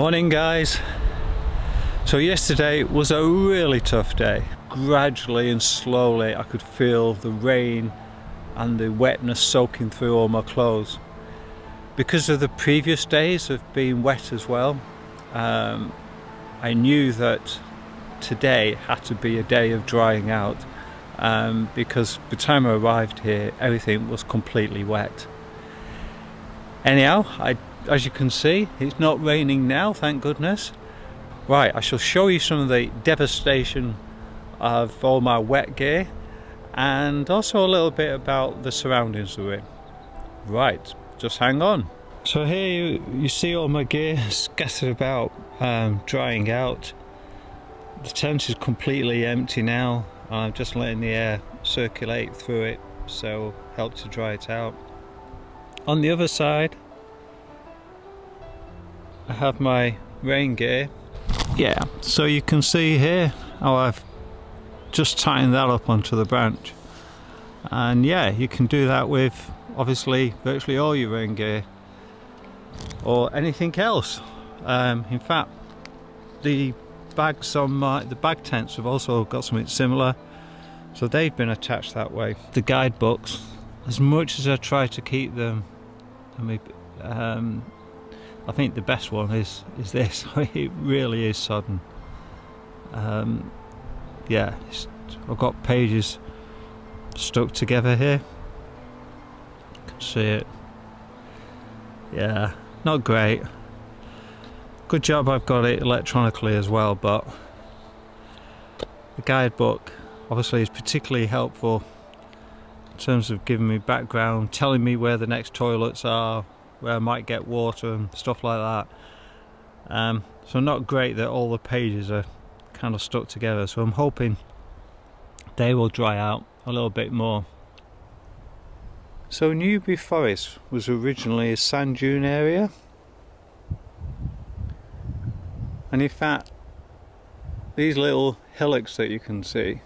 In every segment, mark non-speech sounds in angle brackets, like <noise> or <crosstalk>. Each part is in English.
Morning guys. So yesterday was a really tough day. Gradually and slowly I could feel the rain and the wetness soaking through all my clothes. Because of the previous days of being wet as well, um, I knew that today had to be a day of drying out um, because by the time I arrived here everything was completely wet. Anyhow, I as you can see it's not raining now thank goodness. Right I shall show you some of the devastation of all my wet gear and also a little bit about the surroundings of it right just hang on. So here you, you see all my gear <laughs> scattered about um, drying out. The tent is completely empty now. I'm just letting the air circulate through it so help to dry it out. On the other side I have my rain gear. Yeah, so you can see here how I've just tightened that up onto the branch. And yeah, you can do that with obviously virtually all your rain gear or anything else. Um, in fact, the bags on my the bag tents have also got something similar, so they've been attached that way. The guidebooks, as much as I try to keep them, I mean, um, I think the best one is is this. <laughs> it really is sudden. Um, yeah, I've got pages stuck together here. You can see it. Yeah, not great. Good job I've got it electronically as well, but the guidebook obviously is particularly helpful in terms of giving me background, telling me where the next toilets are, where I might get water and stuff like that. Um, so not great that all the pages are kind of stuck together. So I'm hoping they will dry out a little bit more. So Newborough Forest was originally a sand dune area. And in fact, these little hillocks that you can see,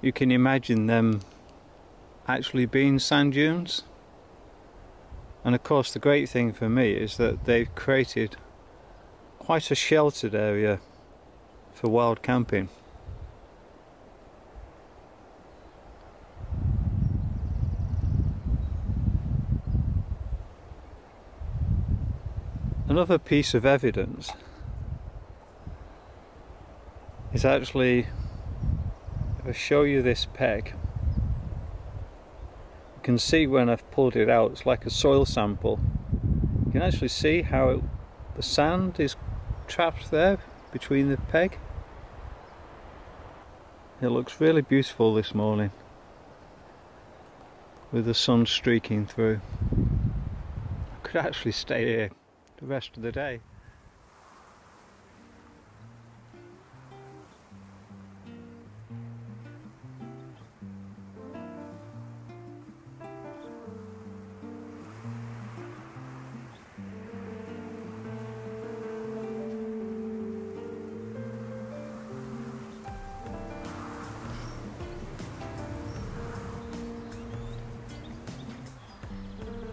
you can imagine them actually being sand dunes. And of course the great thing for me is that they've created quite a sheltered area for wild camping. Another piece of evidence is actually, if I show you this peg, can see when I've pulled it out, it's like a soil sample. You can actually see how it, the sand is trapped there between the peg. It looks really beautiful this morning with the sun streaking through. I could actually stay here the rest of the day.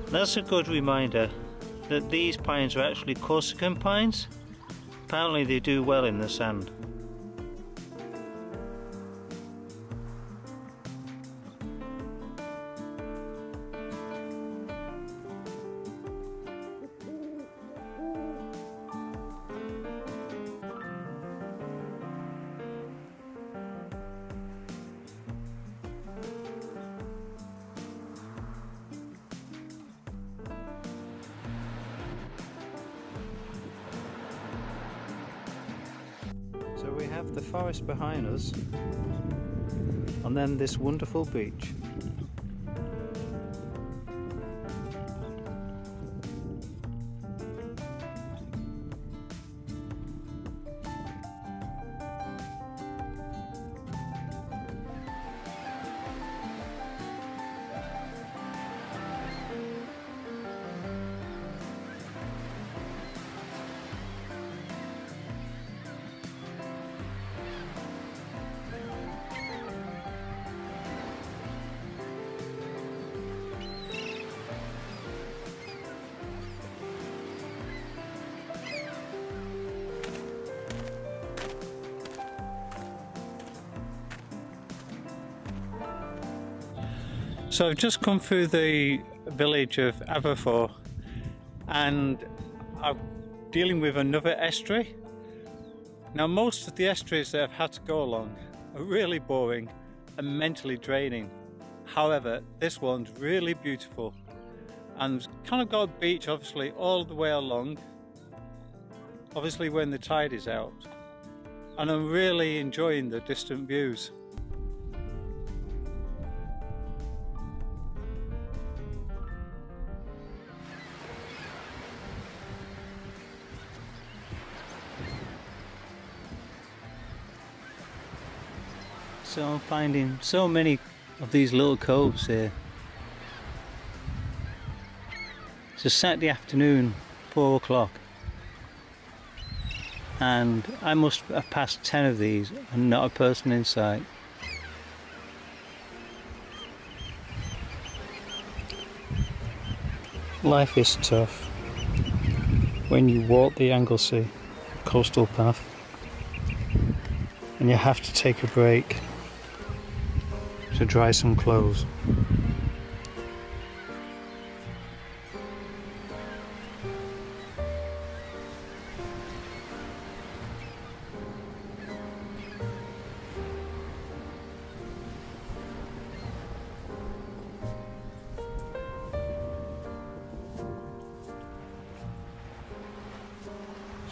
That's a good reminder that these pines are actually Corsican pines. Apparently they do well in the sand. So we have the forest behind us and then this wonderful beach. So I've just come through the village of Aberffraw and I'm dealing with another estuary. Now most of the estuaries that I've had to go along are really boring and mentally draining. However, this one's really beautiful and kind of got a beach obviously all the way along, obviously when the tide is out. And I'm really enjoying the distant views. I'm finding so many of these little coves here. It's a Saturday afternoon, four o'clock, and I must have passed ten of these and not a person in sight. Life is tough when you walk the Anglesey coastal path and you have to take a break to dry some clothes.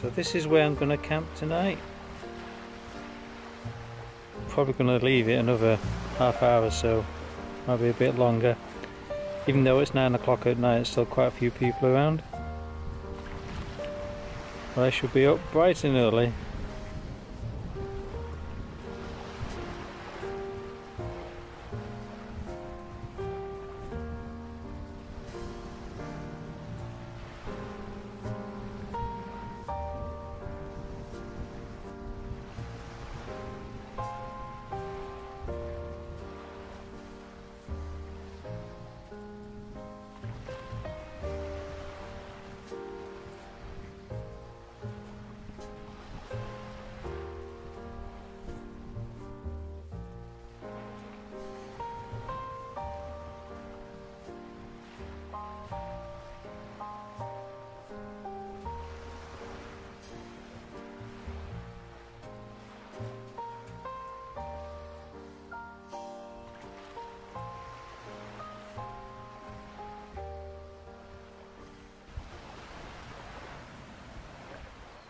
So this is where I'm going to camp tonight. Probably going to leave it another half hour or so, might be a bit longer. Even though it's 9 o'clock at night, still quite a few people around. But I should be up bright and early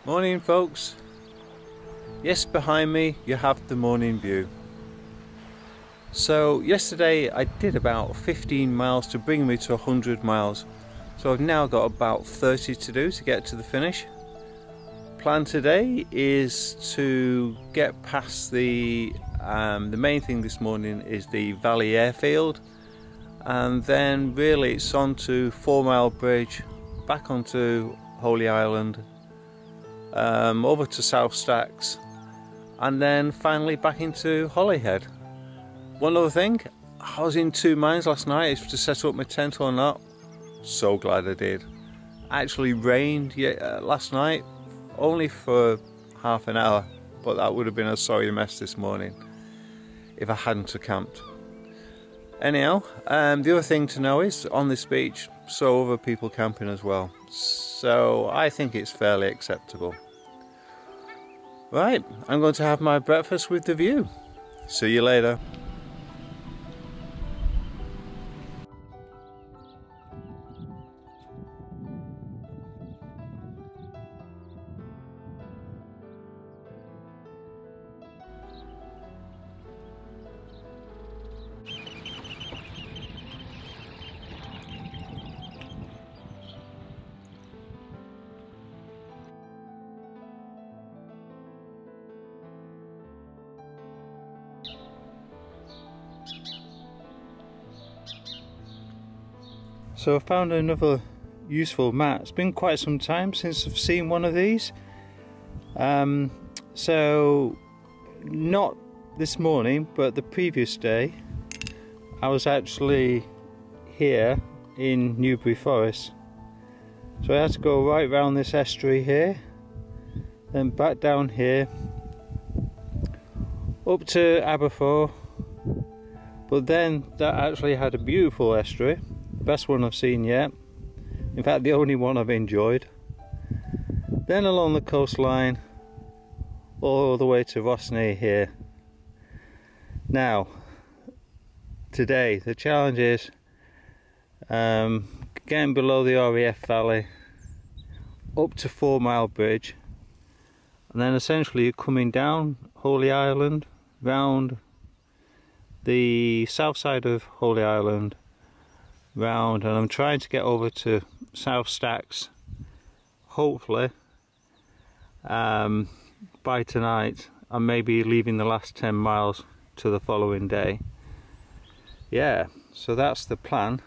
Morning folks. Yes, behind me you have the morning view. So yesterday I did about 15 miles to bring me to 100 miles. So I've now got about 30 to do to get to the finish. Plan today is to get past the um, the main thing this morning is the Valley Airfield and then really it's on to Four Mile Bridge back onto Holy Island um, over to South Stacks, and then finally back into Holyhead. One other thing, I was in two minds last night if to set up my tent or not. So glad I did. Actually rained uh, last night, only for half an hour, but that would have been a sorry mess this morning if I hadn't camped. Anyhow, um, the other thing to know is on this beach, so other people camping as well. So I think it's fairly acceptable. Right, I'm going to have my breakfast with the view. See you later. So I found another useful mat. It's been quite some time since I've seen one of these. Um, so not this morning, but the previous day, I was actually here in Newborough Forest. So I had to go right round this estuary here, then back down here, up to Aberffraw, But then that actually had a beautiful estuary, best one I've seen yet. In fact, the only one I've enjoyed. Then along the coastline, all the way to Rhosneigr here. Now, today the challenge is um, getting below the RAF Valley up to Four Mile Bridge and then essentially you're coming down Holy Island round the south side of Holy Island round and I'm trying to get over to South Stacks hopefully um, by tonight and maybe leaving the last 10 miles to the following day. Yeah so that's the plan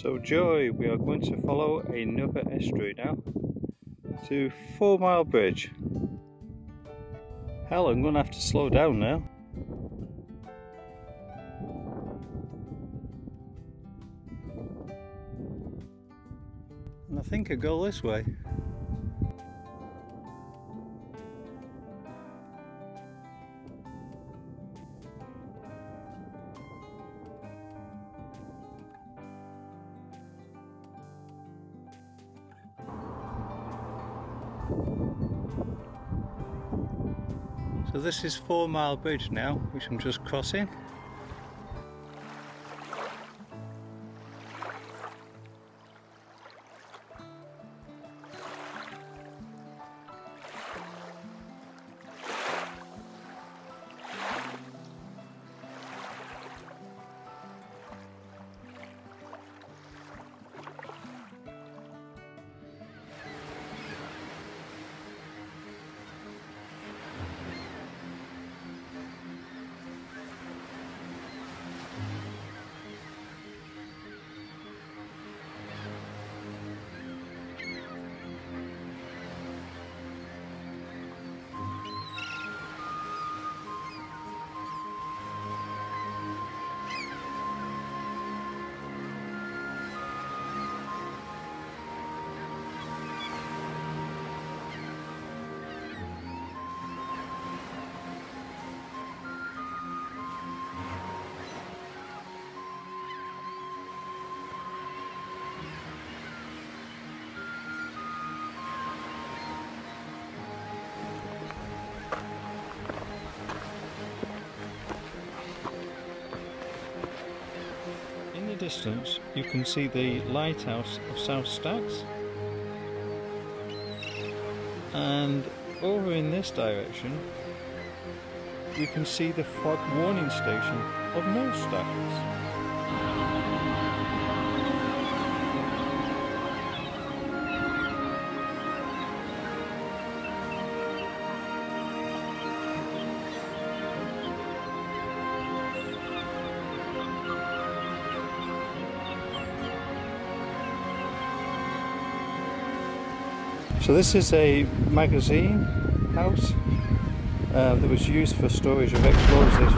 So Joy, we are going to follow another estuary now to Four Mile Bridge. Hell, I'm going to have to slow down now. And I think I go this way. So this is Four Mile Bridge now, which I'm just crossing. Distance you can see the lighthouse of South Stacks and over in this direction you can see the fog warning station of North Stacks. So this is a magazine house uh, that was used for storage of explosives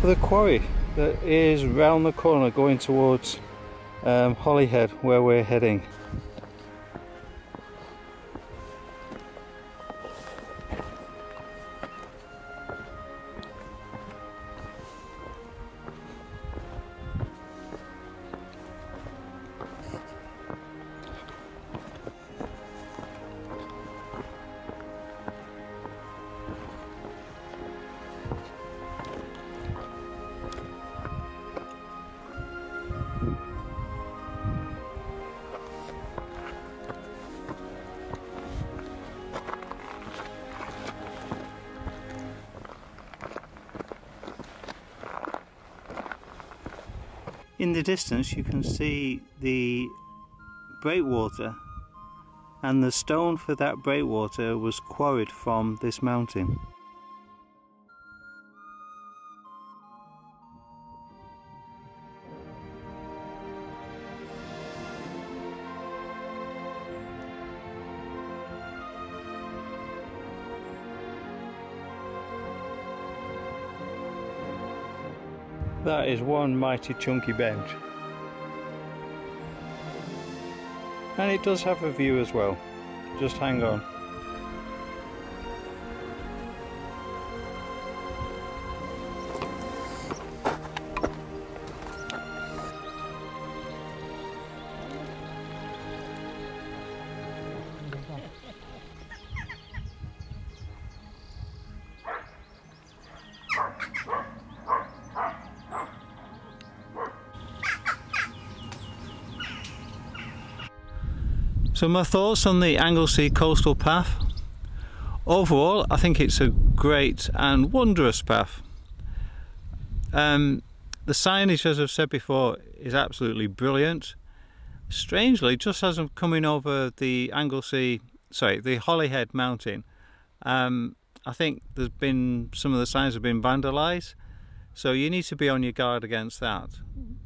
for the quarry that is round the corner going towards um, Holyhead where we're heading. In the distance you can see the breakwater and the stone for that breakwater was quarried from this mountain. That is one mighty chunky bench. And it does have a view as well. Just hang on. So my thoughts on the Anglesey Coastal Path. Overall, I think it's a great and wondrous path. Um, the signage, as I've said before, is absolutely brilliant. Strangely, just as I'm coming over the Anglesey, sorry, the Holyhead Mountain, um, I think there's been some of the signs have been vandalised, so you need to be on your guard against that.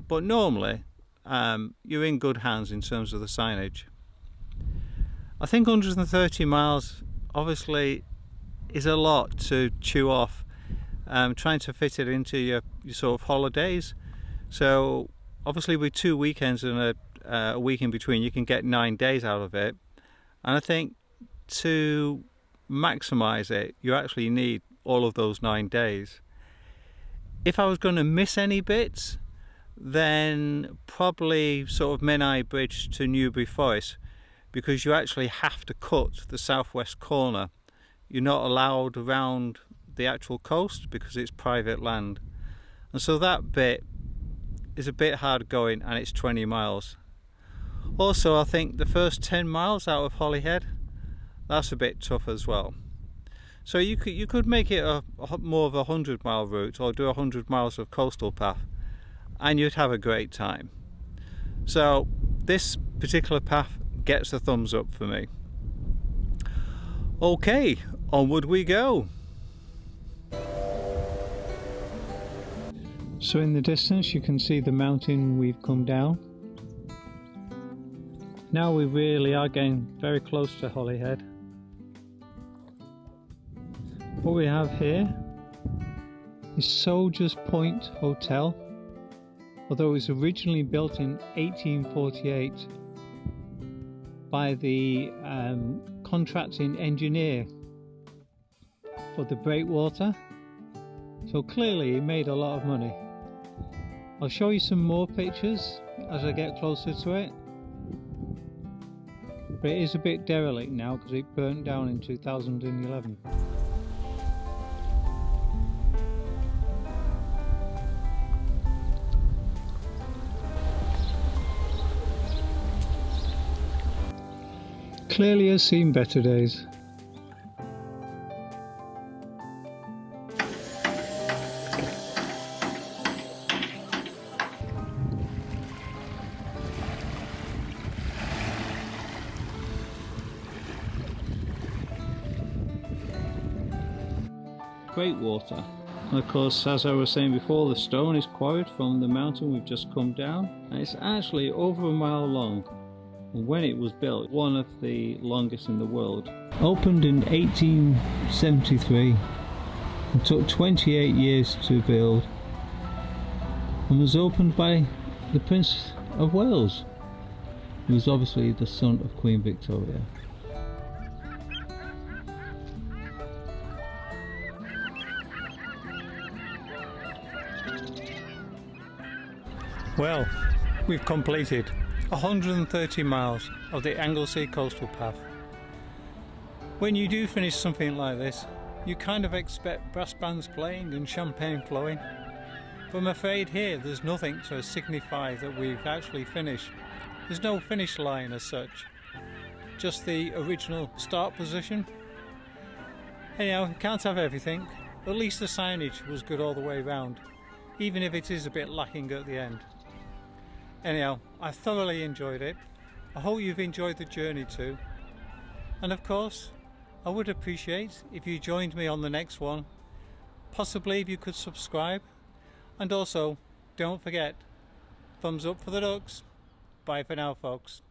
But normally, um, you're in good hands in terms of the signage. I think 130 miles obviously is a lot to chew off um, trying to fit it into your, your sort of holidays. So obviously with two weekends and a, uh, a week in between you can get nine days out of it. And I think to maximize it you actually need all of those nine days. If I was going to miss any bits then probably sort of Menai Bridge to Newborough Forest because you actually have to cut the southwest corner. You're not allowed around the actual coast because it's private land. And so that bit is a bit hard going and it's 20 miles. Also, I think the first 10 miles out of Holyhead, that's a bit tough as well. So you could you could make it a, more of a 100 mile route or do 100 miles of coastal path and you'd have a great time. So this particular path gets a thumbs up for me. Okay, onward we go. So in the distance you can see the mountain we've come down. Now we really are getting very close to Holyhead. What we have here is Soldiers Point Hotel. Although it was originally built in 1848 by the um, contracting engineer for the breakwater. So clearly he made a lot of money. I'll show you some more pictures as I get closer to it. But it is a bit derelict now because it burnt down in 2011. Clearly has seen better days. Breakwater. And of course, as I was saying before, the stone is quarried from the mountain we've just come down, and it's actually over a mile long when it was built, one of the longest in the world. Opened in 1873 and took 28 years to build and was opened by the Prince of Wales who was obviously the son of Queen Victoria. Well, we've completed 130 miles of the Anglesey Coastal Path. When you do finish something like this, you kind of expect brass bands playing and champagne flowing. But I'm afraid here there's nothing to signify that we've actually finished. There's no finish line as such, just the original start position. Anyhow, can't have everything. At least the signage was good all the way round, even if it is a bit lacking at the end. Anyhow, I thoroughly enjoyed it. I hope you've enjoyed the journey too. And of course, I would appreciate if you joined me on the next one. Possibly if you could subscribe. And also, don't forget, thumbs up for the ducks. Bye for now, folks.